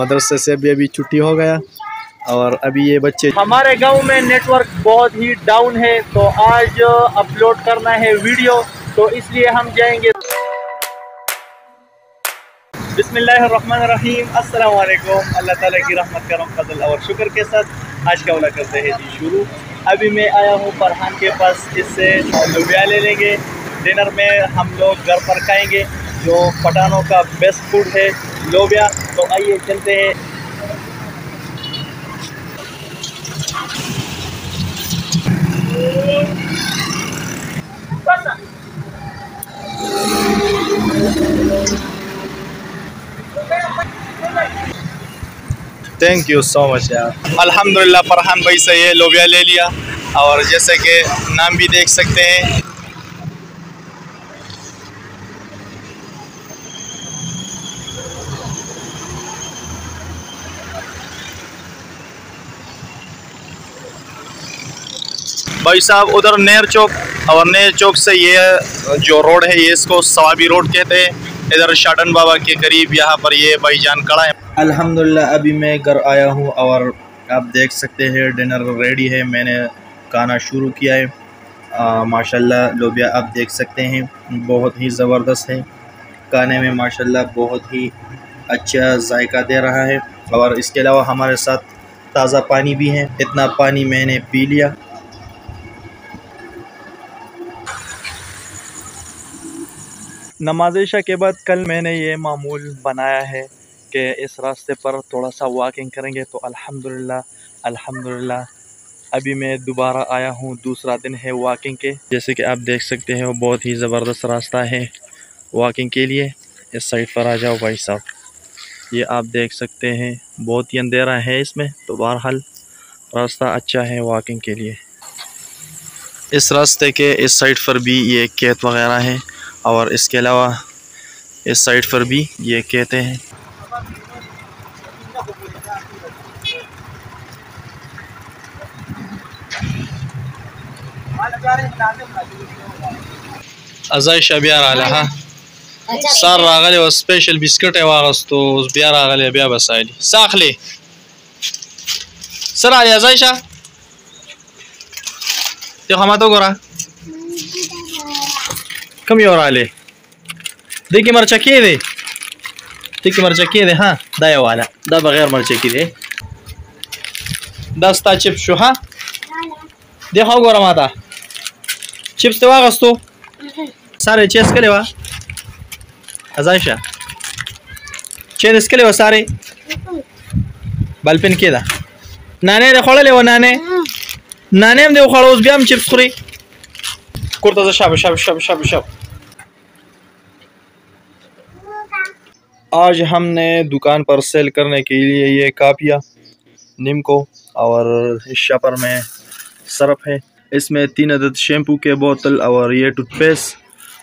مدرسے سے بھی ابھی چھٹی ہو گیا اور ابھی یہ بچے ہمارے گاؤں میں نیٹ ورک بہت ہی ڈاؤن ہے، تو آج اپلوڈ کرنا ہے ویڈیو تو اس لیے ہم جائیں گے۔ بسم اللہ الرحمن الرحیم السلام علیکم۔ اللہ تعالیٰ کی رحمت، کرم، فضل اور شکر کے ساتھ آج کا اولا کرتے ہیں؟ جی شروع۔ ابھی میں آیا ہوں فرحان کے پاس، اس سے لوبیا لے لیں گے۔ ڈنر میں ہم لوگ گھر پر کھائیں گے، جو پٹانوں کا بیسٹ فوڈ ہے۔ لوبیا، تو آئیے چلتے ہیں۔ تھینک یو سو مچ یار الحمد للہ فرحان بھائی سے یہ لوبیا لے لیا اور جیسے کہ نام بھی دیکھ سکتے ہیں۔ بھائی صاحب، ادھر نیر چوک، اور نیر چوک سے یہ جو روڈ ہے، یہ اس کو سوابی روڈ کہتے ہیں۔ ادھر شاٹن بابا کے قریب یہاں پر یہ بھائی جان کڑا ہے۔ الحمدللہ، ابھی میں گھر آیا ہوں اور آپ دیکھ سکتے ہیں، ڈنر ریڈی ہے۔ میں نے کھانا شروع کیا ہے۔ ماشاءاللہ، لوبیا آپ دیکھ سکتے ہیں۔ بہت ہی زبردست ہے کھانے میں ماشاءاللہ بہت ہی اچھا ذائقہ دے رہا ہے۔ اور اس کے علاوہ ہمارے ساتھ تازہ پانی بھی ہے۔ اتنا پانی میں نے پی لیا۔ نماز عشاء کے بعد کل میں نے یہ معمول بنایا ہے کہ اس راستے پر تھوڑا سا واکنگ کریں گے تو الحمدللہ الحمدللہ۔ ابھی میں دوبارہ آیا ہوں، دوسرا دن ہے واکنگ کے۔ جیسے کہ آپ دیکھ سکتے ہیں، وہ بہت ہی زبردست راستہ ہے واکنگ کے لیے۔ اس سائڈ پر آ جاؤ بھائی صاحب۔ یہ آپ دیکھ سکتے ہیں، بہت ہی اندھیرا ہے اس میں۔ تو بہرحال راستہ اچھا ہے واکنگ کے لیے۔ اس راستے کے اس سائڈ پر بھی یہ کھیت وغیرہ ہیں اور اس کے علاوہ اس سائڈ پر بھی یہ کہتے ہیں۔ ازای بیا راغله ها؟ سار راغلی او سپیشل بسکټ یې واغستو اوس بیا راغلی بیا بسایلی ساخلی. سره علی ازای شه ته تو ګوره. کم یو رالی دې کې مرچکی دی دې کې مرچکی دی ها دا یو والا دا بغیر مرچکی دی دا ستا چپ شو ها دی خو ګوره ماته چپس ته واغستو ساره چیس کړي وا ازایشه چې دې سکلي و ساره بلپن کې دا نانې د خړلې و نانې نانې هم دې خړ اوس بیا هم چپس خوري کوړه شاب شاب شاب شاب شاب آج ہم نے دکان پر سیل کرنے کے لیے یہ کاپیا نمکو اور شاپر میں صرف ہے۔ اس میں تین عدد شیمپو کے بوتل اور یہ ٹوتھ پیسٹ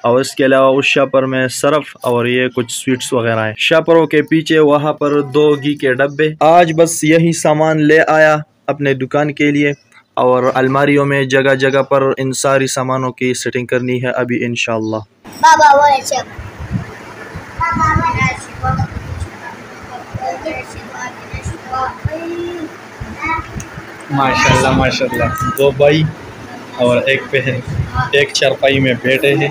اور اس کے علاوہ اس شاپر میں صرف اور یہ کچھ سویٹس وغیرہ ہیں۔ شاپروں کے پیچھے وہاں پر دو گھی کے ڈبے۔ آج بس یہی سامان لے آیا اپنے دکان کے لیے اور الماریوں میں جگہ جگہ پر ان ساری سامانوں کی سیٹنگ کرنی ہے ابھی انشاءاللہ۔ بابا، وہ ماشاء اللہ ماشاء اللہ دو بھائی اور ایک بہن ایک چارپائی میں بیٹھے ہیں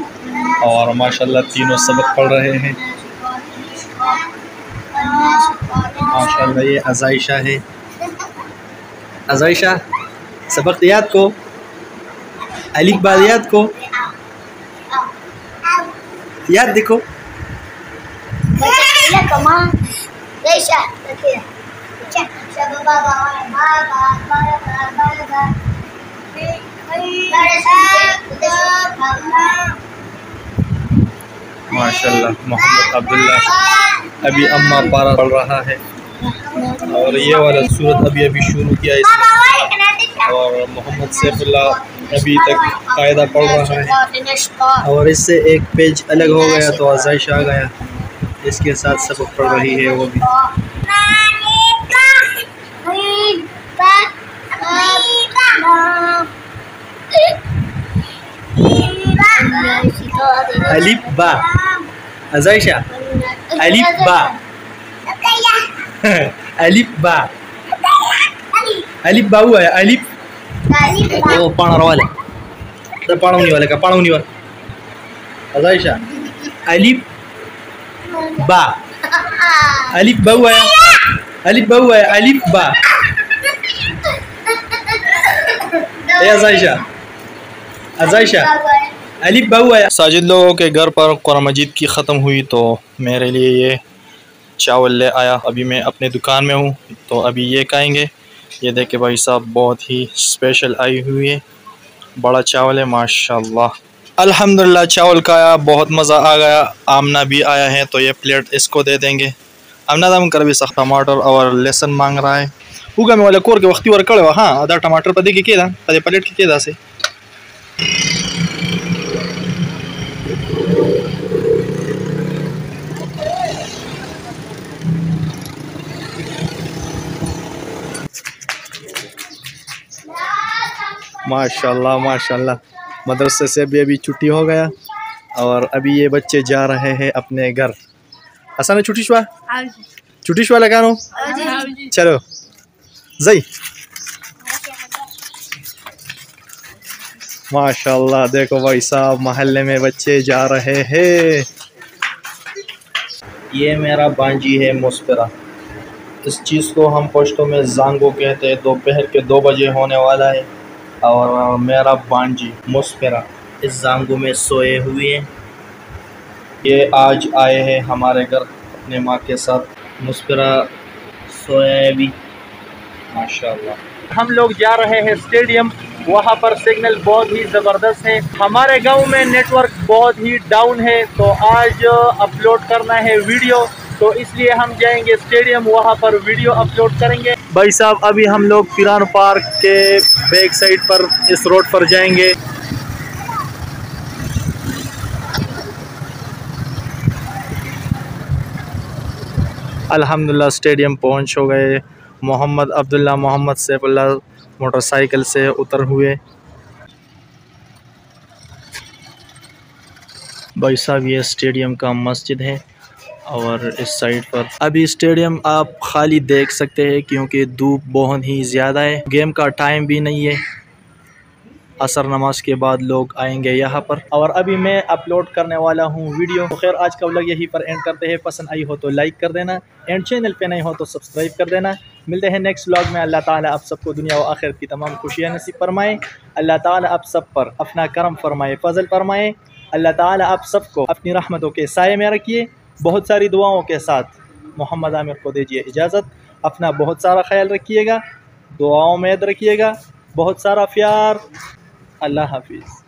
اور ماشاء اللہ تینوں سبق پڑھ رہے ہیں۔ ماشاء اللہ یہ ازائشہ ہے۔ ازائشہ سبق یاد کو، علی باد یاد کو۔ یاد دیکھو کمان ریشا بابا بابا بابا ماشاء اللہ محمد عبداللہ ابھی اما پارا پڑھ رہا ہے۔ اور یہ والا صورت ابھی ابھی شروع کیا اس نے اور محمد سیف اللہ ابھی تک قاعدہ پڑھ رہا ہے۔ اور اس سے ایک پیج الگ ہو گیا تو آزائش آ گیا۔ اس کے ساتھ سبق پڑھ رہی ہے وہ بھی۔ الف با. ازایشا الف با. الف با. الف با هو الف او پان راواله دا پانونی والا کا پانونی والا ازایشا الف با. الف با هو الف با هو الف با. ايه ازایشا ازایشا الف با ہوا ہے۔ ساجد لوگوں کے گھر پر قرآن مجید کی ختم ہوئی تو میرے لیے یہ چاول لے آیا۔ ابھی میں اپنے دکان میں ہوں تو ابھی یہ کھائیں گے۔ یہ دیکھیں بھائی صاحب، بہت ہی اسپیشل آئی ہوئی ہے۔ بڑا چاول ہے ماشاء اللہ الحمدللہ، چاول کھایا، بہت مزہ آ گیا۔ آمنا بھی آیا ہے تو یہ پلیٹ اس کو دے دیں گے۔ آمنا دام کر بھی سخت ٹماٹر اور لہسن مانگ رہا ہے۔ ہوگا میں والے کور کے وقتی ور کڑے ہاں آدھا ٹماٹر پہ دیکھے کیا پہ پلیٹ کے کیا سے؟ ماشاء اللہ ماشاء اللہ مدرسے سے بھی ابھی چھٹی ہو گیا اور ابھی یہ بچے جا رہے ہیں اپنے گھر۔ آسان ہے چھٹی شوا چھٹی شوا لگانو چلو۔ زئی۔ ماشاء اللہ دیکھو بھائی صاحب محلے میں بچے جا رہے ہیں۔ یہ میرا بانجی ہے مسپرا اس چیز کو ہم پشتوں میں زانگو کہتے ہیں۔ دوپہر کے دو بجے ہونے والا ہے۔ اور میرا بانجی مسپرا اس زانگو میں سوئے ہوئے۔ ہیں یہ آج آئے ہیں ہمارے گھر، اپنے ماں کے ساتھ۔ مسپرا سویا ہے ابھی ماشاء اللہ ہم لوگ جا رہے ہیں اسٹیڈیم، وہاں پر سگنل بہت ہی زبردست ہے ہمارے گاؤں میں نیٹ ورک بہت ہی ڈاؤن ہے، تو آج اپلوڈ کرنا ہے ویڈیو۔ تو اس لیے ہم جائیں گے اسٹیڈیم وہاں پر ویڈیو اپلوڈ کریں گے۔ بھائی صاحب، ابھی ہم لوگ پیران پارک کے بیک سائڈ پر اس روڈ پر جائیں گے۔ الحمدللہ اسٹیڈیم پہنچ ہو گئے۔ محمد عبداللہ محمد سیف اللہ موٹر سائیکل سے اتر ہوئے۔ بھائی صاحب، یہ اسٹیڈیم کا مسجد ہے۔ اور اس سائڈ پر۔ ابھی اسٹیڈیم آپ خالی دیکھ سکتے ہیں کیونکہ دھوپ بہت ہی زیادہ ہے۔ گیم کا ٹائم بھی نہیں ہے۔ عصر نماز کے بعد لوگ آئیں گے یہاں پر۔ اور ابھی میں اپلوڈ کرنے والا ہوں ویڈیو۔ خیر، آج کا ولاگ یہی پر اینڈ کرتے ہیں۔ پسند آئی ہو تو لائک کر دینا۔ اینڈ چینل پہ نہیں ہو تو سبسکرائب کر دینا۔ ملتے ہیں نیکسٹ ولاگ میں۔ اللہ تعالیٰ آپ سب کو دنیا و آخر کی تمام خوشیاں نصیب فرمائے۔ اللہ تعالیٰ آپ سب پر اپنا کرم فرمائے، فضل فرمائے۔ اللہ تعالیٰ آپ سب کو اپنی رحمتوں کے سائے میں رکھیے۔ بہت ساری دعاؤں کے ساتھ محمد عامر کو دیجیے اجازت۔ اپنا بہت سارا خیال رکھیے گا، دعاؤں میں یاد رکھیے گا۔ بہت سارا پیار۔ اللہ حافظ۔